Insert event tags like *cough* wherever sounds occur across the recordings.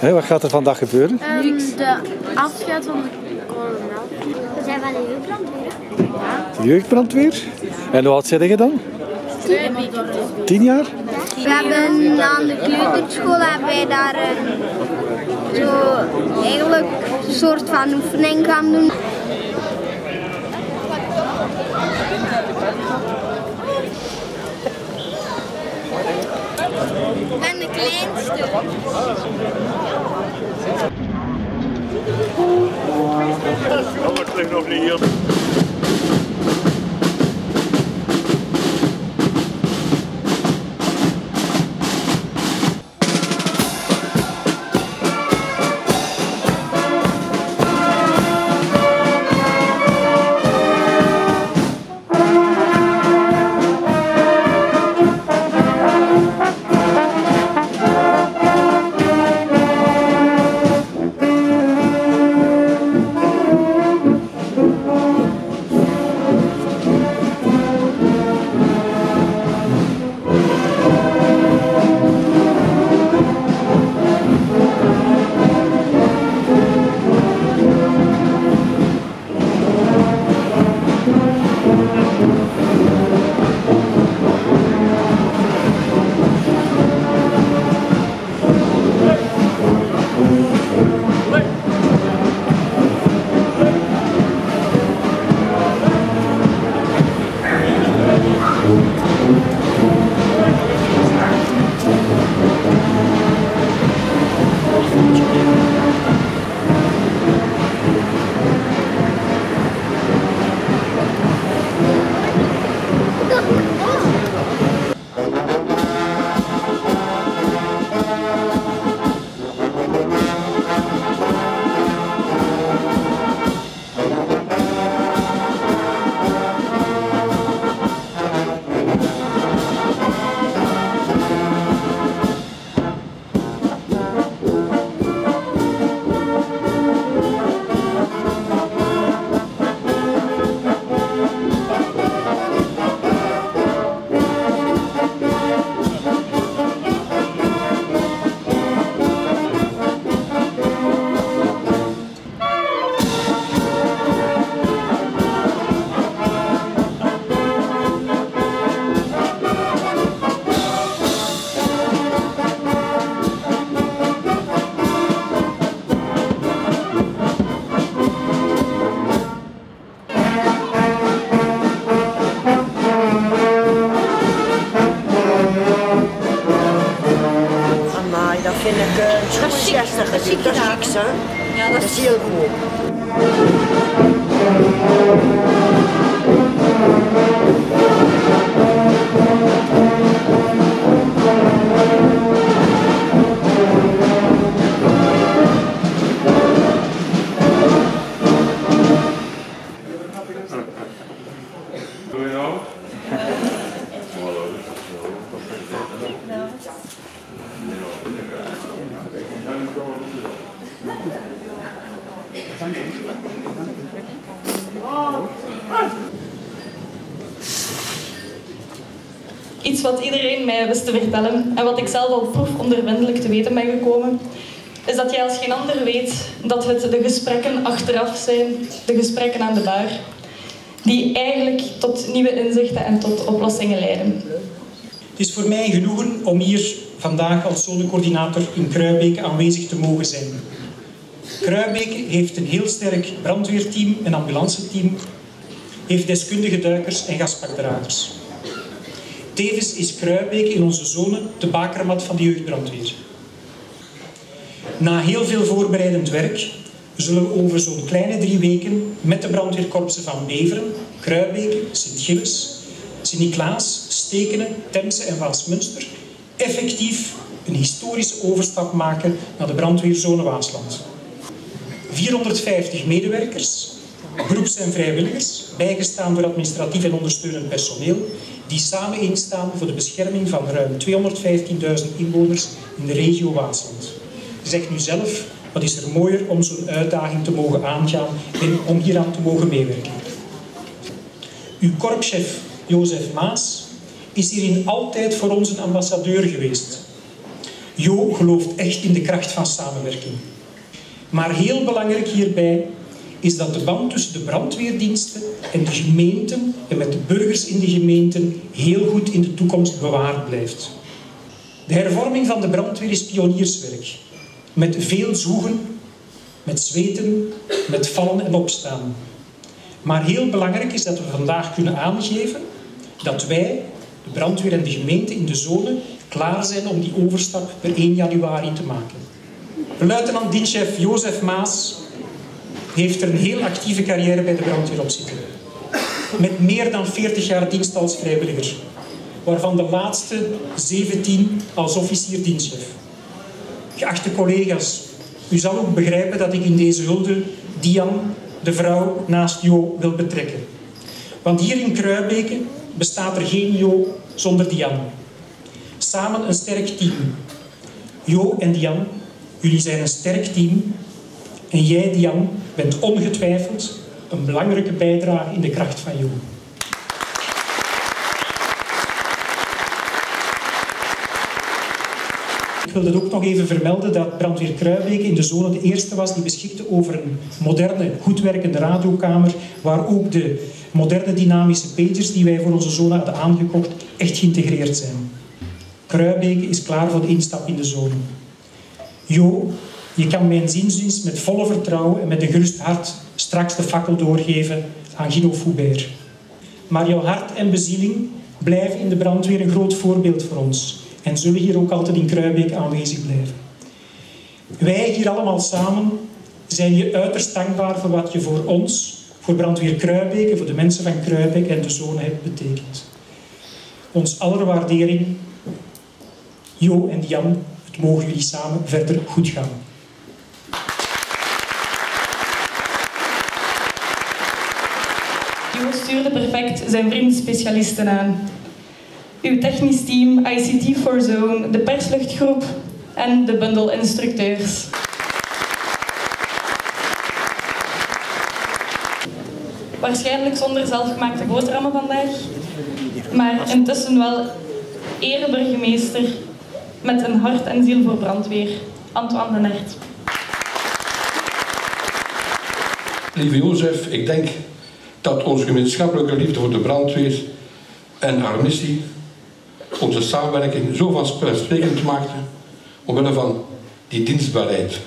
Hé, wat gaat er vandaag gebeuren? Ehm, de afscheid van de kolonel. We zijn van de jeugdbrandweer. De jeugdbrandweer? En hoe oud zijn je dan? Tien jaar? We hebben aan de kleuterschool hebben wij daar een, zo eigenlijk een soort van oefening gaan doen. Ik ben de kleinste. Anders ligt nog niet hier. Te vertellen en wat ik zelf al proefondervindelijk te weten ben gekomen, is dat jij als geen ander weet dat het de gesprekken achteraf zijn, de gesprekken aan de bar, die eigenlijk tot nieuwe inzichten en tot oplossingen leiden. Het is voor mij genoegen om hier vandaag als zonecoördinator in Kruibeek aanwezig te mogen zijn. Kruibeek heeft een heel sterk brandweerteam en ambulanceteam, heeft deskundige duikers en gaspakdragers. Tevens is Kruibeek in onze zone de bakermat van de jeugdbrandweer. Na heel veel voorbereidend werk zullen we over zo'n kleine drie weken met de brandweerkorpsen van Beveren, Kruibeek, Sint-Gilles, Sint-Niklaas, Stekenen, Temse en Waasmunster effectief een historische overstap maken naar de brandweerzone Waasland. 450 medewerkers, groeps- en vrijwilligers, bijgestaan door administratief en ondersteunend personeel, die samen instaan voor de bescherming van ruim 215.000 inwoners in de regio Waasland. Zeg nu zelf, wat is er mooier om zo'n uitdaging te mogen aangaan en om hieraan te mogen meewerken. Uw korpschef Jozef Maas is hierin altijd voor ons een ambassadeur geweest. Jo gelooft echt in de kracht van samenwerking. Maar heel belangrijk hierbij is dat de band tussen de brandweerdiensten en de gemeenten en met de burgers in de gemeenten heel goed in de toekomst bewaard blijft. De hervorming van de brandweer is pionierswerk. Met veel zoegen, met zweten, met vallen en opstaan. Maar heel belangrijk is dat we vandaag kunnen aangeven dat wij, de brandweer en de gemeente in de zone, klaar zijn om die overstap per 1 januari te maken. Luitenant dienstchef Jozef Maas heeft er een heel actieve carrière bij de brandweer op zitten. Met meer dan 40 jaar dienst als vrijwilliger, waarvan de laatste 17 als officier dienstchef. Geachte collega's, u zal ook begrijpen dat ik in deze hulde Dian, de vrouw naast Jo, wil betrekken. Want hier in Kruibeke bestaat er geen Jo zonder Dian. Samen een sterk team. Jo en Dian, jullie zijn een sterk team. En jij, Dian, bent ongetwijfeld een belangrijke bijdrage in de kracht van Jo. Ik wil het ook nog even vermelden dat Brandweer Kruijbeke in de zone de eerste was die beschikte over een moderne, goed werkende radiokamer, waar ook de moderne dynamische pagers die wij voor onze zone hadden aangekocht, echt geïntegreerd zijn. Kruijbeke is klaar voor de instap in de zone. Jo, je kan mijn ziensdienst met volle vertrouwen en met een gerust hart straks de fakkel doorgeven aan Guido Foubert. Maar jouw hart en bezieling blijven in de brandweer een groot voorbeeld voor ons en zullen hier ook altijd in Kruibeek aanwezig blijven. Wij hier allemaal samen zijn je uiterst dankbaar voor wat je voor ons, voor brandweer Kruibeek en voor de mensen van Kruibeek en de zone hebt betekend. Ons aller waardering, Jo en Jan, het mogen jullie samen verder goed gaan. Stuurde perfect zijn vriend-specialisten aan. Uw technisch team, ICT for Zone, de persluchtgroep en de bundel instructeurs. Waarschijnlijk zonder zelfgemaakte boterhammen vandaag, maar intussen wel ereburgemeester met een hart en ziel voor brandweer, Antoine de Nert. Lieve Jozef, ik denk dat onze gemeenschappelijke liefde voor de brandweer en haar missie onze samenwerking zo vanzelfsprekend maakte omwille van die dienstbaarheid.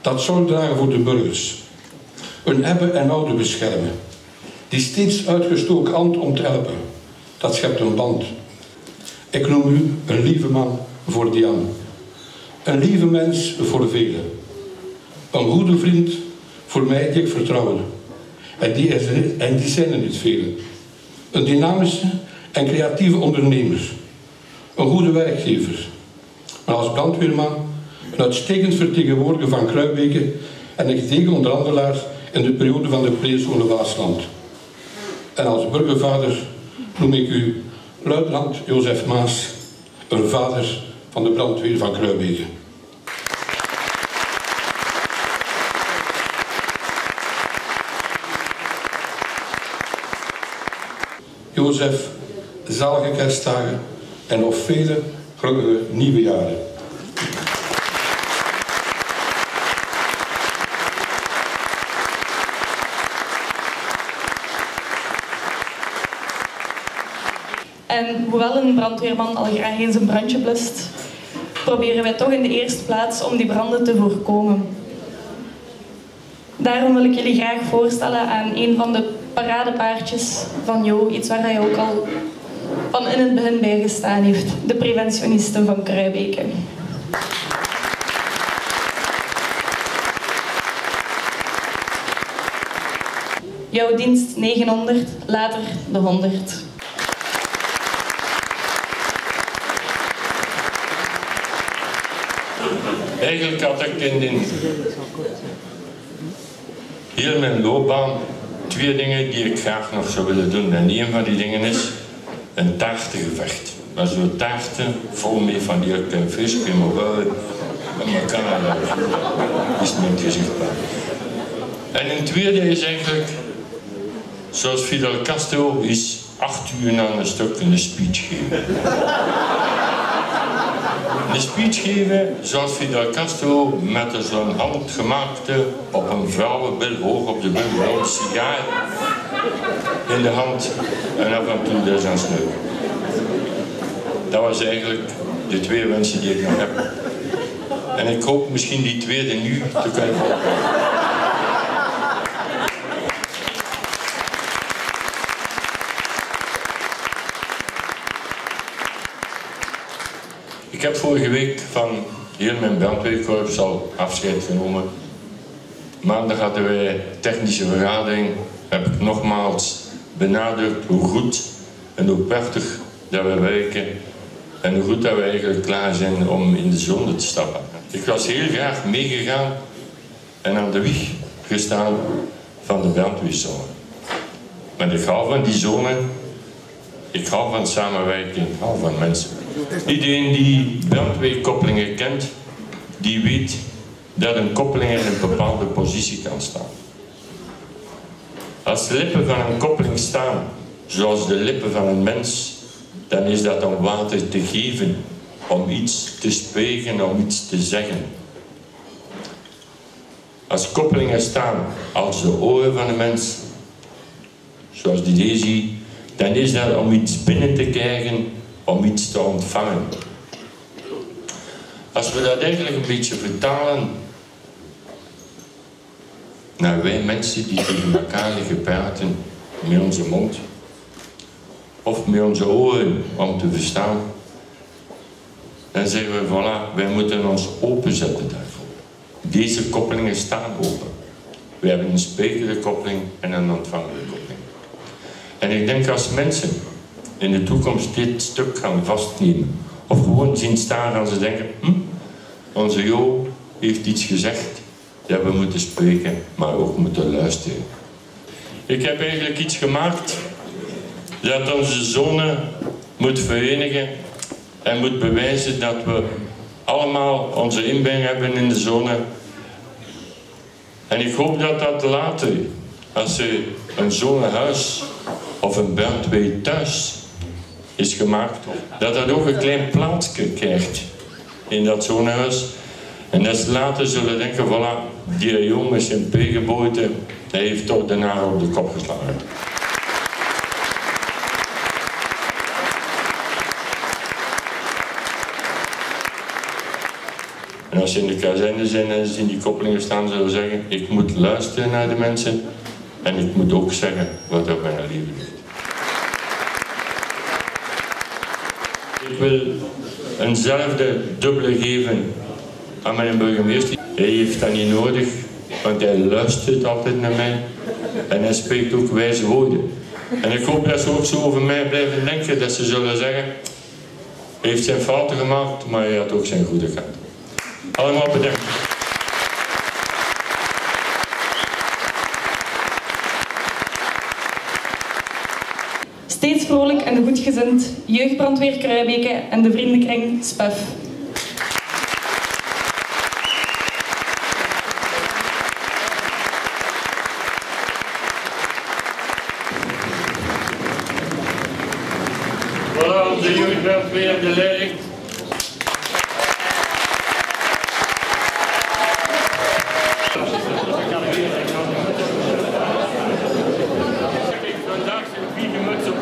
Dat zorg dragen voor de burgers. Een hebben en oude beschermen. Die steeds uitgestoken hand om te helpen. Dat schept een band. Ik noem u een lieve man voor Dian. Een lieve mens voor velen. Een goede vriend voor mij die ik vertrouwde. En die, is en die zijn er niet velen. Een dynamische en creatieve ondernemer. Een goede werkgever. Maar als brandweerman een uitstekend vertegenwoordiger van Kruijbeke en een gedegen onderhandelaar in de periode van de pleegzone Waasland. En als burgervader noem ik u luitenant Jozef Maas, een vader van de brandweer van Kruijbeke. Jozef, zalige kerstdagen en nog vele gelukkige nieuwe jaren. En hoewel een brandweerman al graag eens een brandje blust, proberen wij toch in de eerste plaats om die branden te voorkomen. Daarom wil ik jullie graag voorstellen aan een van de paradepaardjes van Jo, iets waar hij ook al van in het begin bij gestaan heeft, de preventionisten van Kruibeke. Jouw dienst 900, later de 100. Eigenlijk had ik in, in heel mijn loopbaan twee dingen die ik graag nog zou willen doen. En een van die dingen is een taartengevecht. Maar zo'n taarten vol mee van die uit een visje, maar elkaar is niet gezichtbaar. En een tweede is eigenlijk, zoals Fidel Castro is acht uur na een stuk een speech geven. Een speech geven zoals Fidel Castro met zo'n handgemaakte op een vrouwenbil hoog op de bil een sigaar in de hand en af en toe dus aan sneuken. Dat was eigenlijk de twee wensen die ik nog heb. En ik hoop misschien die tweede nu te kunnen volgen. Ik heb vorige week van heel mijn brandweerkorps al afscheid genomen. Maandag hadden wij technische vergadering. Heb ik nogmaals benadrukt hoe goed en hoe prachtig dat we werken. En hoe goed dat we eigenlijk klaar zijn om in de zone te stappen. Ik was heel graag meegegaan en aan de wieg gestaan van de brandweerzone. Maar ik hou van die zone. Ik hou van samenwerking. Ik hou van mensen. Iedereen die brandweerkoppelingen kent, die weet dat een koppeling in een bepaalde positie kan staan. Als de lippen van een koppeling staan, zoals de lippen van een mens, dan is dat om water te geven, om iets te spreken, om iets te zeggen. Als koppelingen staan als de oren van een mens, zoals die deze, dan is dat om iets binnen te krijgen om iets te ontvangen. Als we dat eigenlijk een beetje vertalen naar wij mensen die tegen elkaar liggen praten met onze mond of met onze oren om te verstaan, dan zeggen we voilà, wij moeten ons openzetten daarvoor. Deze koppelingen staan open. We hebben een sprekende koppeling en een ontvangende koppeling. En ik denk als mensen in de toekomst dit stuk gaan vastnemen. Of gewoon zien staan gaan ze denken, hm, onze Jo heeft iets gezegd dat we moeten spreken, maar ook moeten luisteren. Ik heb eigenlijk iets gemaakt dat onze zone moet verenigen en moet bewijzen dat we allemaal onze inbreng hebben in de zone. En ik hoop dat dat later, als er een zonehuis of een brandweer thuis is gemaakt, dat dat ook een klein plaatsje krijgt in dat zonehuis. En dat ze later zullen denken, voilà, die jongen is geboten, hij heeft toch daarna op de kop geslagen. En als je in de kazerne zijn en ze in die koppelingen staan, zullen we zeggen, ik moet luisteren naar de mensen en ik moet ook zeggen wat er mijn leven ligt. Ik wil eenzelfde dubbele geven aan mijn burgemeester. Hij heeft dat niet nodig, want hij luistert altijd naar mij. En hij spreekt ook wijze woorden. En ik hoop dat ze ook zo over mij blijven denken, dat ze zullen zeggen, hij heeft zijn fouten gemaakt, maar hij had ook zijn goede kant. Allemaal bedankt. Steeds vrolijk en goedgezind, jeugdbrandweer Kruibeke en de vriendenkring SPEF. Voilà, onze jeugdbrandweer de leiding. Vandaag zijn vier muts op.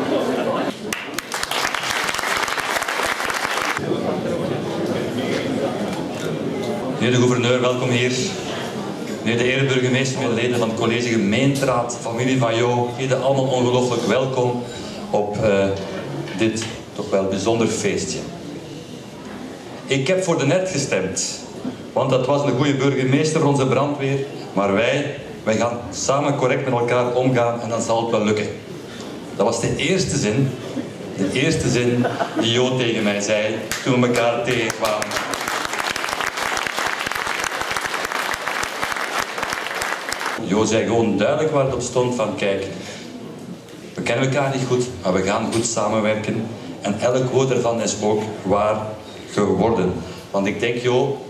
Meneer de gouverneur, welkom hier. Meneer de ereburgemeester, meneer de leden van het college gemeenteraad, familie van Jo, jullie allemaal ongelooflijk welkom op eh, dit toch wel bijzonder feestje. Ik heb voor de net gestemd, want dat was een goede burgemeester voor onze brandweer, maar wij, wij gaan samen correct met elkaar omgaan en dan zal het wel lukken. Dat was de eerste zin, de eerste zin die Jo tegen mij zei toen we elkaar tegenkwamen. Jo zei gewoon duidelijk waar het op stond van kijk, we kennen elkaar niet goed, maar we gaan goed samenwerken. En elk woord ervan is ook waar geworden. Want ik denk, Jo,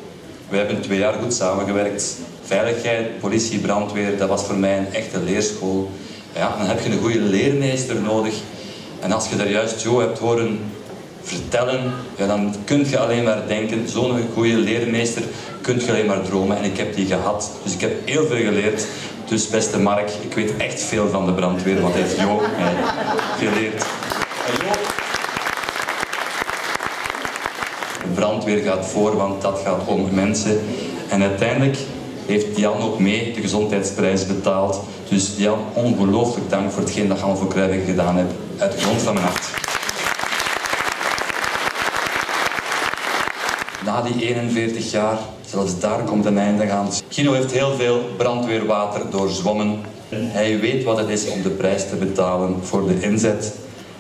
we hebben twee jaar goed samengewerkt. Veiligheid, politie, brandweer, dat was voor mij een echte leerschool. Ja, dan heb je een goede leermeester nodig. En als je daar juist Jo hebt horen vertellen, ja, dan kun je alleen maar denken, zo'n goede leermeester kun je alleen maar dromen. En ik heb die gehad, dus ik heb heel veel geleerd. Dus beste Mark, ik weet echt veel van de brandweer, wat heeft Jo geleerd. De brandweer gaat voor, want dat gaat om mensen. En uiteindelijk heeft Jan ook mee de gezondheidsprijs betaald. Dus Jan, ongelooflijk dank voor hetgeen dat je allemaal voor Kruijbeek gedaan hebt. Uit de grond van mijn hart. Na die 41 jaar, zelfs daar komt een einde aan. Gino heeft heel veel brandweerwater doorzwommen. Hij weet wat het is om de prijs te betalen voor de inzet.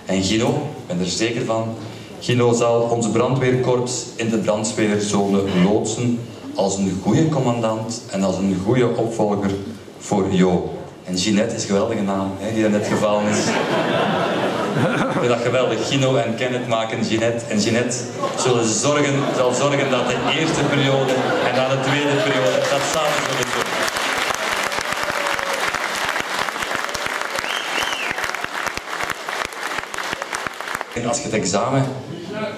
En Gino, ik ben er zeker van, Gino zal ons brandweerkorps in de brandweerzone loodsen als een goede commandant en als een goede opvolger voor Jo. En Ginette is een geweldige naam, hè, die er net gevallen is. *laughs* Dat geweldig. Gino en Kenneth maken Ginette. En Ginette zullen zorgen, zal zorgen dat de eerste periode en dan de tweede periode dat samen zullen doen. En als je het examen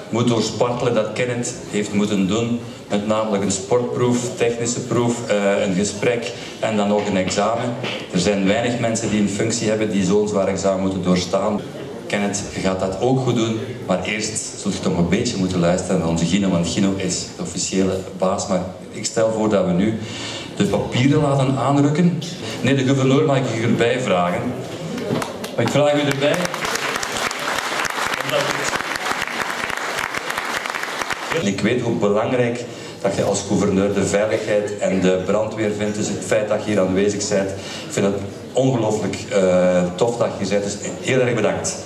moet doorspartelen dat Kenneth heeft moeten doen, met namelijk een sportproef, technische proef, eh, een gesprek en dan nog een examen. Er zijn weinig mensen die een functie hebben die zo'n zwaar examen moeten doorstaan. Kenneth, je gaat dat ook goed doen, maar eerst zul je toch een beetje moeten luisteren naar onze Gino, want Gino is de officiële baas. Maar ik stel voor dat we nu de papieren laten aanrukken. Nee, de gouverneur mag ik u erbij vragen. Ik vraag u erbij. Ik weet hoe belangrijk dat je als gouverneur de veiligheid en de brandweer vindt. Dus het feit dat je hier aanwezig bent, ik vind het ongelooflijk uh, tof dat je bent. Dus heel erg bedankt.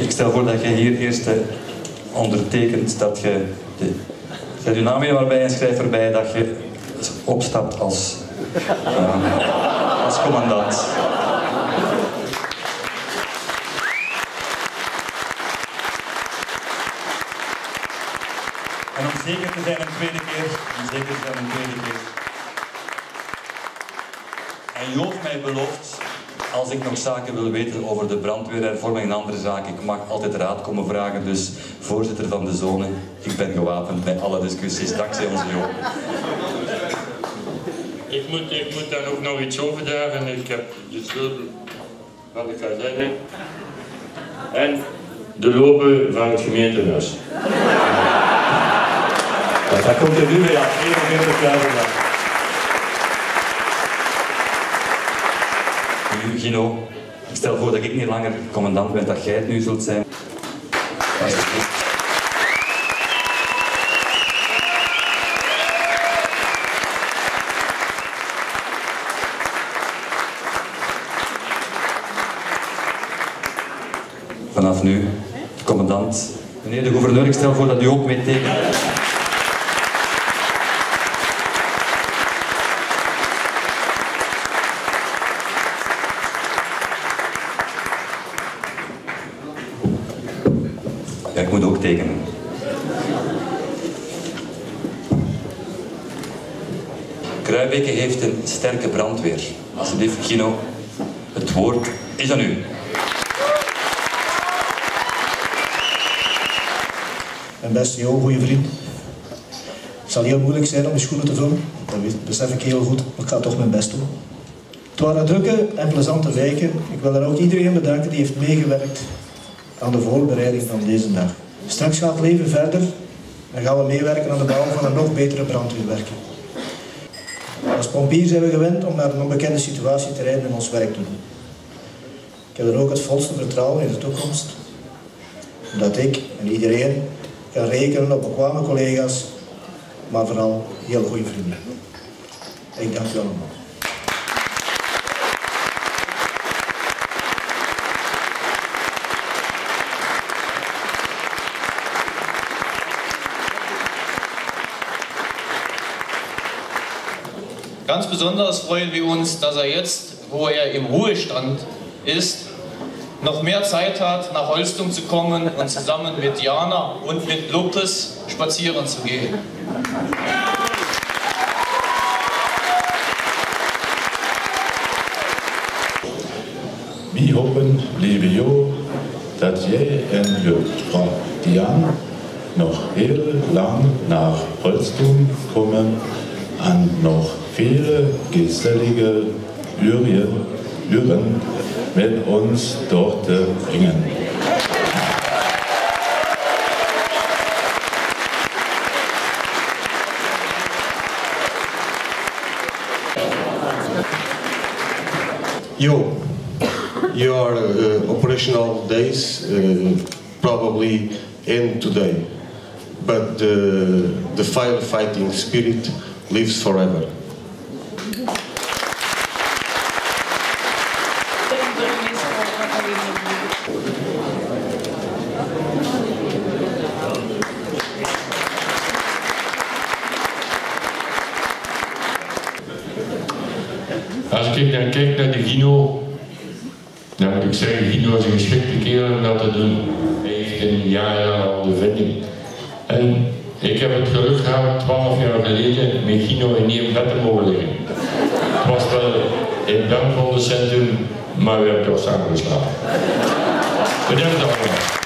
Ik stel voor dat je hier eerst uh, ondertekent dat je... De, zet je naam hier maar bij en schrijf erbij dat je opstapt als, uh, als commandant. En om zeker te zijn een tweede keer, om zeker te zijn een tweede keer. En Jo heeft mij beloofd, als ik nog zaken wil weten over de brandweerhervorming en andere zaken, ik mag altijd raad komen vragen. Dus voorzitter van de zone, ik ben gewapend bij alle discussies, dankzij onze Jo. Ik moet, ik moet daar ook nog iets over dragen. Ik heb de sleutel wat ik ga zeggen. En de lopen van het gemeentehuis. Dat komt er nu weer af, 41 jaar lang. Nu, Gino, ik stel voor dat ik niet langer commandant ben, dat jij het nu zult zijn. Vanaf nu, commandant. Meneer de gouverneur, ik stel voor dat u ook meetekent. Ja, ik moet ook tekenen. Kruijbeke heeft een sterke brandweer. Alsjeblieft, Gino, het woord is aan u. Mijn beste Jo, goede vriend. Het zal heel moeilijk zijn om je schoenen te vullen. Dat besef ik heel goed, maar ik ga toch mijn best doen. Het waren drukke en plezante weken. Ik wil dan ook iedereen bedanken die heeft meegewerkt aan de voorbereiding van deze dag. Straks gaat het leven verder en gaan we meewerken aan de bouw van een nog betere brandweerwerking. Pompier zijn we gewend om naar een onbekende situatie te rijden en ons werk te doen. Ik heb dan ook het volste vertrouwen in de toekomst, dat ik en iedereen kan rekenen op bekwame collega's, maar vooral heel goede vrienden. Ik dank u allemaal. Ganz besonders freuen wir uns, dass er jetzt, wo er im Ruhestand ist, noch mehr Zeit hat, nach Holstum zu kommen und zusammen mit Jana und mit Lopez spazieren zu gehen. we hopen, lieve Jo, en je vrouw Diane nog heel lang naar Holstum komen en nog Viele gesellige Jürgen mit uns dort äh, bringen. You, your uh, operational days uh, probably end today, but uh, the firefighting spirit lives forever. Dan moet ik zeggen, Gino is een geschikte kerel om dat te doen. Hij heeft een jaar lang ondervinding. En ik heb het geluk gehad, 12 jaar geleden, met Gino in één bed te mogen liggen. Het was wel in centrum, maar we hebben toch samen. Bedankt allemaal.